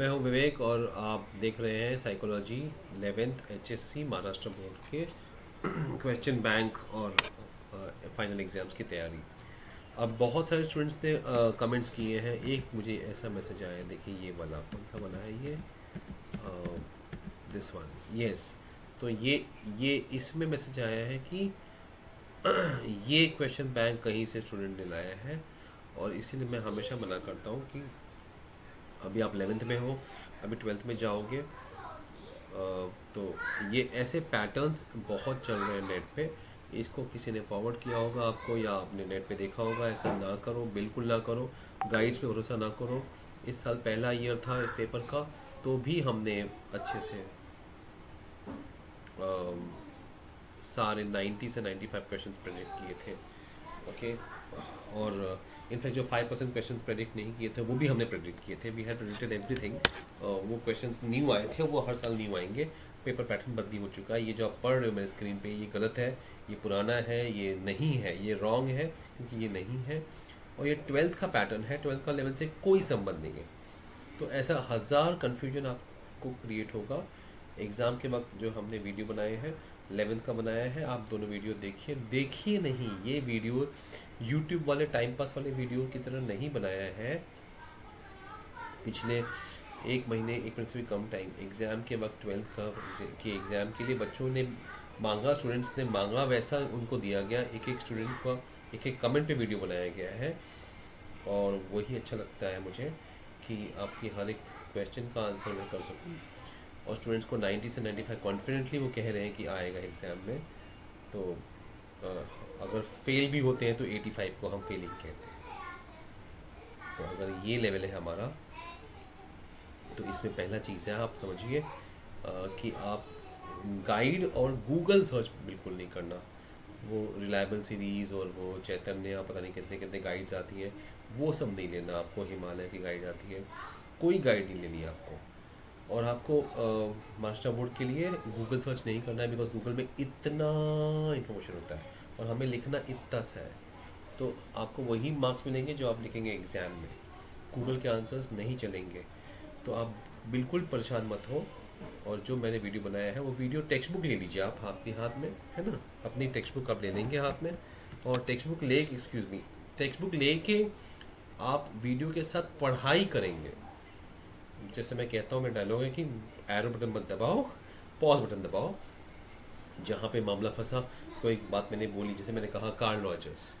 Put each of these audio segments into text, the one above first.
मैं हूँ विवेक और आप देख रहे हैं psychology eleventh HSC Maharashtra board के क्वेश्चन बैंक और फाइनल एग्ज़ाम्स की तैयारी। अब बहुत सारे स्टूडेंट्स ने कमेंट्स किए हैं। एक मुझे ऐसा मैसेज आया, देखिए ये वाला, कौन सा वाला है ये? दिस वन यस तो ये ये इसमें मैसेज आया है कि ये क्वेश्चन बैंक कहीं से स्टूडेंट ने लाया है और इसीलिए मैं हमेशा मना करता हूँ कि अभी आप एलेवेंथ में हो अभी ट्वेल्थ में जाओगे तो ये ऐसे पैटर्न्स बहुत चल रहे हैं नेट पे। इसको किसी ने फॉरवर्ड किया होगा आपको या आपने नेट पे देखा होगा ऐसा ना करो बिल्कुल ना करो गाइड्स पे भरोसा ना करो। इस साल पहला ईयर था पेपर का तो भी हमने अच्छे से आ, सारे 90 से 95 क्वेश्चंस प्रेडिक्ट किए थे ओके और इनफैक्ट जो फाइव परसेंट क्वेश्चन प्रेडिक्ट नहीं किए थे, वो भी हमने प्रेडिक्ट किए थे। वी हैड प्रेडिक्टेड एवरीथिंग वो क्वेश्चन न्यू आए थे, वो हर साल न्यू आएँगे। पेपर पैटर्न बदली हो चुका है। ये जो आप पढ़ रहे हो मेरे स्क्रीन पे, ये गलत है, ये पुराना है, ये नहीं है, ये रॉन्ग है, क्योंकि ये नहीं है। और ये ट्वेल्थ का पैटर्न है ट्वेल्थ का लेवल से कोई संबंध नहीं है। तो ऐसा हज़ार कन्फ्यूज़न आपको क्रिएट होगा। एग्ज़ाम के वक्त जो हमने वीडियो बनाए हैं एलेवेंथ का बनाया है, आप दोनों वीडियो देखिए। देखिए नहीं, ये वीडियो यूट्यूब वाले टाइम पास वाले वीडियो की तरह नहीं बनाया है। पिछले एक महीने, एक मिनट से भी कम टाइम एग्ज़ाम के वक्त ट्वेल्थ का, के एग्ज़ाम के लिए बच्चों ने मांगा स्टूडेंट्स ने मांगा, वैसा उनको दिया गया। एक एक स्टूडेंट का एक एक कमेंट पे वीडियो बनाया गया है। और वही अच्छा लगता है मुझे कि आपकी हर एक क्वेश्चन का आंसर मैं कर सकूँ। और स्टूडेंट्स को 90 से 95 कॉन्फिडेंटली वो कह रहे हैं कि आएगा एग्ज़ाम में। तो अगर फेल भी होते हैं तो 85 को हम फेलिंग कहते हैं। तो अगर ये लेवल है हमारा तो इसमें पहला चीज़ है, आप समझिए कि आप गाइड और गूगल सर्च बिल्कुल नहीं करना। वो रिलायबल सीरीज़ और वो चैतन्य, पता नहीं कितने कितने गाइड्स आती हैं, वो सब नहीं लेना आपको, हिमालय की गाइड आती है। कोई गाइड नहीं लेनी आपको। और आपको मास्टर बोर्ड के लिए गूगल सर्च नहीं करना है बिकॉज़ गूगल में इतना इन्फॉर्मेशन होता है और हमें लिखना इतना सा है। तो आपको वही मार्क्स मिलेंगे जो आप लिखेंगे एग्ज़ाम में। गूगल के आंसर्स नहीं चलेंगे। तो आप बिल्कुल परेशान मत हो और जो मैंने वीडियो बनाया है, वो वीडियो टेक्स्ट बुक ले लीजिए आप आपके हाथ में, है ना? अपनी टेक्स्ट बुक आप ले लेंगे हाथ में और टेक्स्ट बुक ले एक्सक्यूज़ मी टेक्स्ट बुक ले के आप वीडियो के साथ पढ़ाई करेंगे। जैसे मैं कहता हूँ, मैं डायलॉग है कि एरो बटन मत दबाओ पॉज बटन दबाओ। जहाँ पे मामला फंसा कोई बात मैंने बोली, जैसे मैंने कहा कार्ल रॉजर्स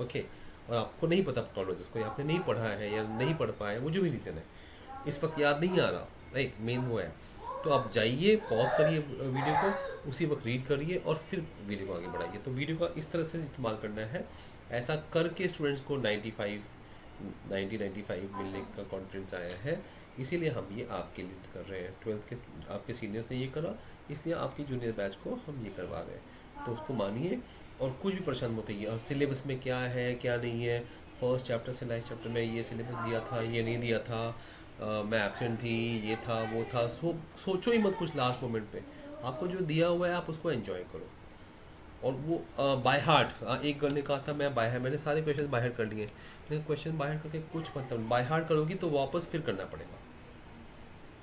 ओके और आपको नहीं पता कार्ल रॉजर्स को आपने नहीं पढ़ा है या नहीं पढ़ पाया, वो जो भी रीज़न है। इस वक्त याद नहीं आ रहा राइट मेन वो है। तो आप जाइए पॉज करिए वीडियो को, उसी वक्त रीड करिए और फिर वीडियो को आगे बढ़ाइए। तो वीडियो का इस तरह से इस्तेमाल करना है। ऐसा करके स्टूडेंट्स को 95 90 95 मिलने का कॉन्फिडेंस आया है। इसीलिए हम ये आपके लिए कर रहे हैं। ट्वेल्थ के आपके सीनियर्स ने ये करा इसलिए आपकी जूनियर बैच को हम ये करवा रहे हैं। तो उसको मानिए और कुछ भी परेशान मत होइए। और सिलेबस में क्या है क्या नहीं है? फ़र्स्ट चैप्टर से लास्ट चैप्टर में ये सिलेबस दिया था ये नहीं दिया था। आ, मैं एबसेंट थी ये था वो था। सो सोचो ही मत कुछ लास्ट मोमेंट पे। आपको जो दिया हुआ है आप उसको एंजॉय करो। और वो बाय हार्ट एक गर्ल ने कहा था, मैं बाय हार्ट मैंने सारे क्वेश्चन बाय हार्ट कर लिए. लेकिन क्वेश्चन बाय हार्ट करके कुछ मतलब बाय हार्ट करोगी तो वापस फिर करना पड़ेगा।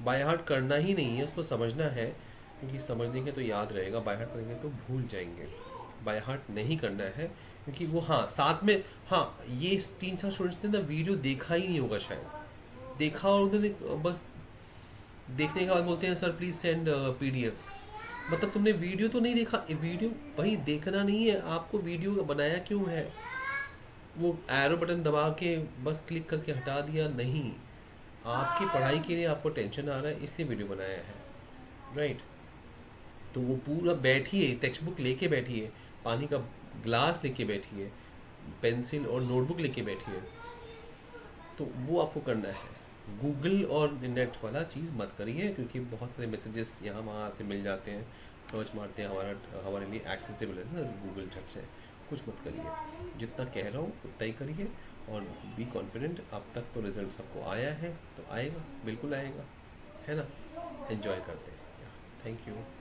बाय हार्ट करना ही नहीं है, उसको समझना है, क्योंकि समझने तो याद रहेगा बाय हार्ट करेंगे तो भूल जाएँगे। बाय हार्ट नहीं करना है, क्योंकि वो हाँ साथ में हाँ ये तीन चार स्टूडेंट्स ने ना वीडियो देखा ही नहीं होगा शायद। देखा और उन्होंने, बस देखने के बाद बोलते हैं सर प्लीज़ सेंड पीडीएफ मतलब तुमने वीडियो तो नहीं देखा? वीडियो वही देखना नहीं है। आपको वीडियो बनाया क्यों है? वो एरो बटन दबा के बस क्लिक करके हटा दिया नहीं। आपकी पढ़ाई के लिए आपको टेंशन आ रहा है, इसलिए वीडियो बनाया है। राइट तो वो पूरा बैठिए टेक्स्ट बुक लेके बैठिए पानी का ग्लास लेके बैठिए पेंसिल और नोटबुक लेके बैठिए तो वो आपको करना है। गूगल और नेट वाला चीज़ मत करिए, क्योंकि बहुत सारे मैसेजेस यहाँ वहाँ से मिल जाते हैं। सर्च मारते हैं, हमारा, हमारे लिए एक्सेसिबल है ना, गूगल झट से। कुछ मत करिए। जितना कह रहा हूँ, उतना ही करिए। और बी कॉन्फिडेंट अब तक तो रिज़ल्ट सबको आया है तो आएगा, बिल्कुल आएगा। है ना? एंजॉय करते हैं। Thank you